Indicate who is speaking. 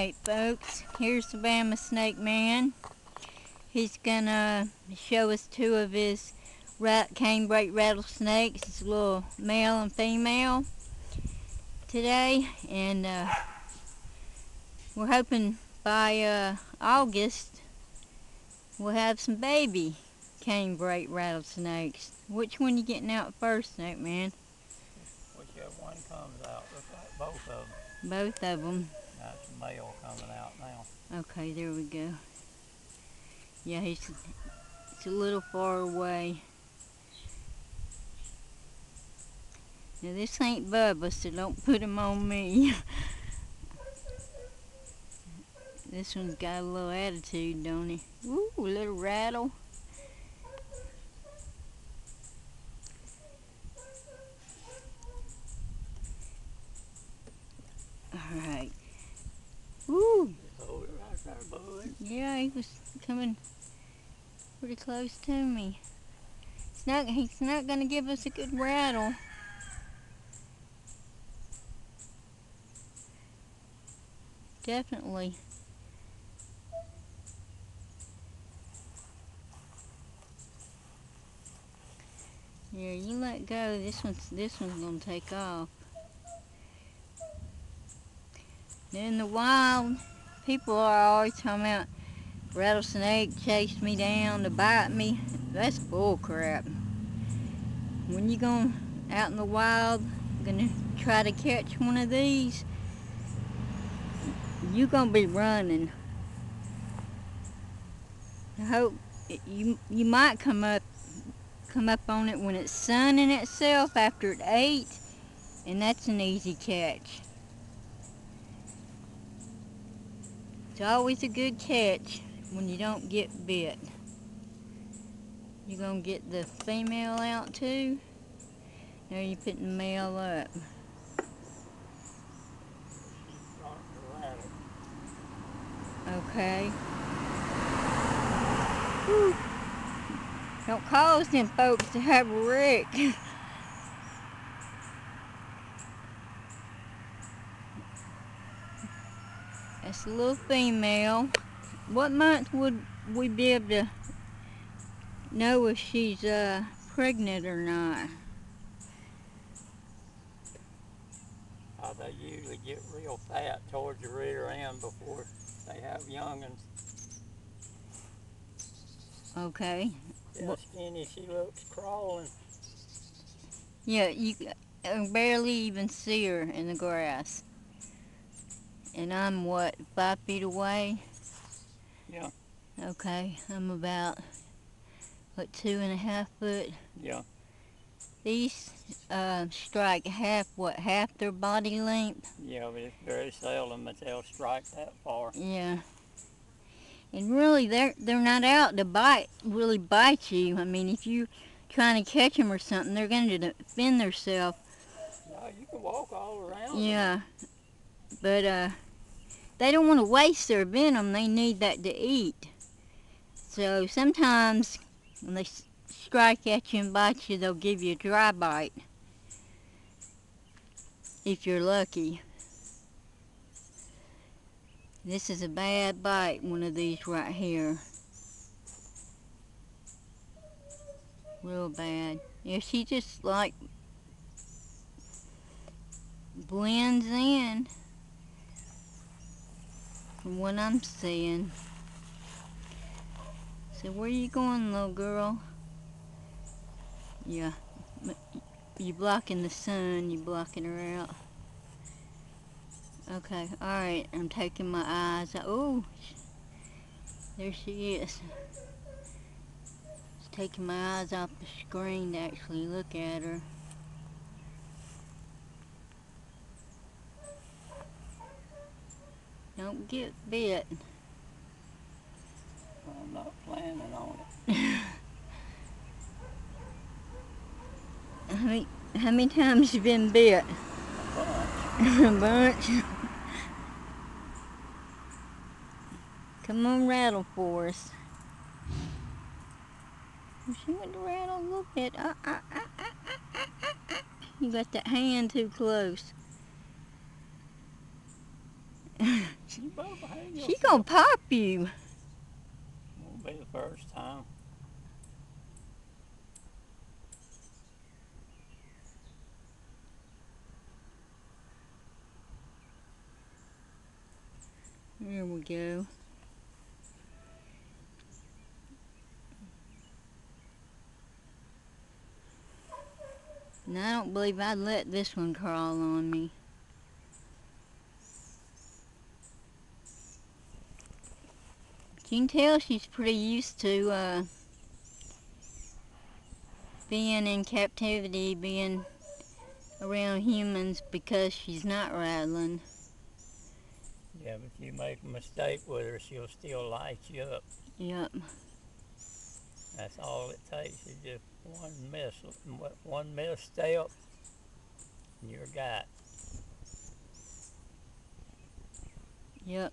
Speaker 1: Alright folks, here's the Bama Snake Man. He's gonna show us two of his rat canebrake rattlesnakes. It's a little male and female today and uh, we're hoping by uh, August we'll have some baby canebrake rattlesnakes. Which one you getting out first, Snake Man?
Speaker 2: Whichever one comes out, looks like both of them.
Speaker 1: Both of them.
Speaker 2: Male coming out now.
Speaker 1: Okay, there we go. Yeah, he's it's a little far away. Now this ain't Bubba, so don't put him on me. this one's got a little attitude, don't he? Ooh, a little rattle. Alright. Ooh,
Speaker 2: Hold it right there, bud.
Speaker 1: Yeah, he was coming pretty close to me. It's not, he's not gonna give us a good rattle. Definitely. Yeah, you let go. This one's this one's gonna take off. In the wild, people are always talking about rattlesnake chased me down to bite me. That's bull crap. When you go out in the wild, gonna try to catch one of these, you gonna be running. I hope you you might come up come up on it when it's sunning itself after it ate, and that's an easy catch. It's always a good catch when you don't get bit. You're gonna get the female out too. Now you're putting the male up.
Speaker 2: To.
Speaker 1: Okay. Whew. Don't cause them folks to have a wreck. That's a little female. What month would we be able to know if she's uh, pregnant or not?
Speaker 2: Uh, they usually get real fat towards the rear end before they have young'uns.
Speaker 1: Okay.
Speaker 2: Yeah, skinny she looks crawling.
Speaker 1: Yeah, you uh, barely even see her in the grass. And I'm what, five feet away?
Speaker 2: Yeah.
Speaker 1: Okay, I'm about, what, two and a half foot?
Speaker 2: Yeah.
Speaker 1: These uh, strike half, what, half their body length?
Speaker 2: Yeah, but it's very seldom that they'll strike that far.
Speaker 1: Yeah. And really, they're they're not out to bite, really bite you. I mean, if you're trying to catch them or something, they're going to defend themselves.
Speaker 2: No, you can walk all around. them.
Speaker 1: Yeah, but uh, they don't want to waste their venom. They need that to eat. So sometimes when they strike at you and bite you, they'll give you a dry bite. If you're lucky. This is a bad bite, one of these right here. Real bad. Yeah, she just like blends in from what I'm saying. So where you going, little girl? Yeah, you blocking the sun. You blocking her out. Okay, all right. I'm taking my eyes. out. Oh, there she is. Just taking my eyes off the screen to actually look at her. Don't get bit.
Speaker 2: I'm not planning on it.
Speaker 1: How many, how many times you been bit?
Speaker 2: But
Speaker 1: A bunch. Come on, rattle for us. She went to rattle a little bit. Uh, uh, uh, uh, uh, uh, uh, uh. You got that hand too close.
Speaker 2: She
Speaker 1: She gonna pop you.
Speaker 2: Won't be the first time.
Speaker 1: There we go. And I don't believe I'd let this one crawl on me. You can tell she's pretty used to uh, being in captivity, being around humans because she's not rattling.
Speaker 2: Yeah, but if you make a mistake with her, she'll still light you up.
Speaker 1: Yep.
Speaker 2: That's all it takes is just one miss, one misstep, and you're got.
Speaker 1: Yep.